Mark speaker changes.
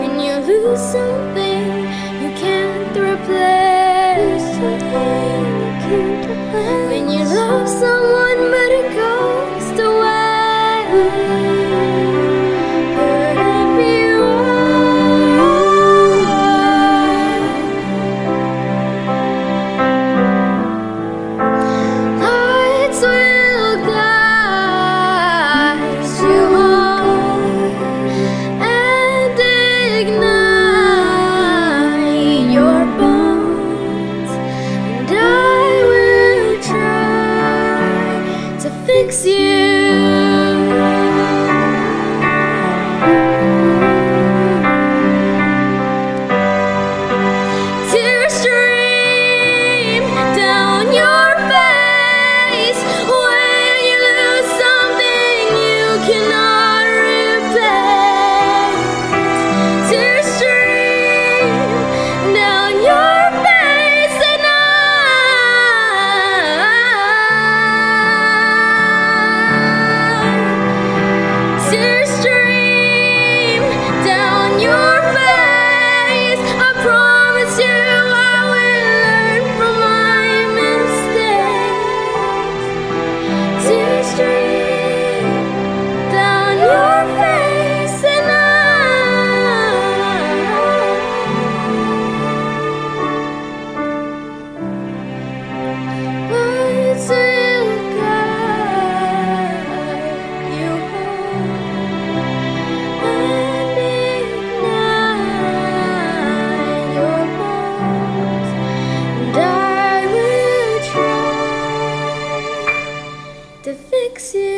Speaker 1: When you lose something, you can't replace. When you love someone makes it.